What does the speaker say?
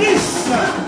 Isso!